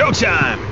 Showtime!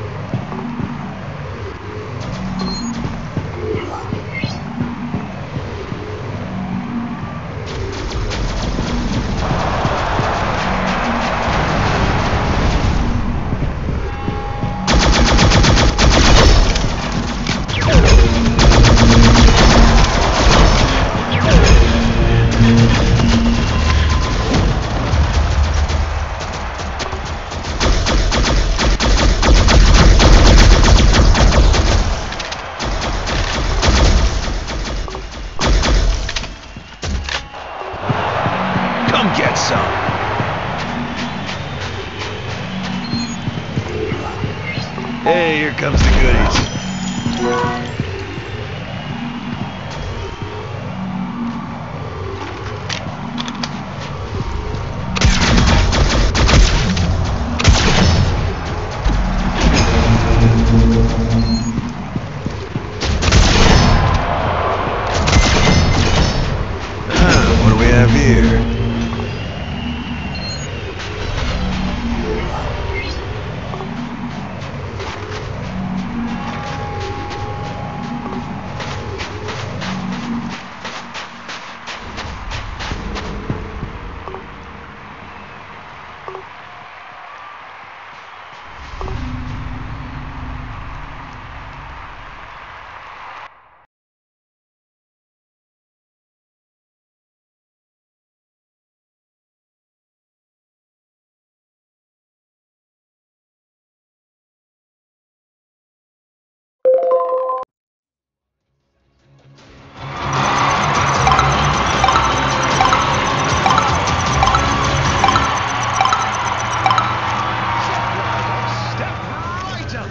Hey, here comes the goodies.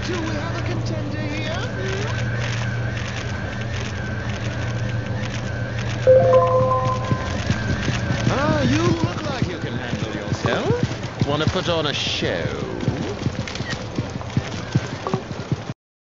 Do we have a contender here? Ah, you look like you can handle yourself. Want to put on a show?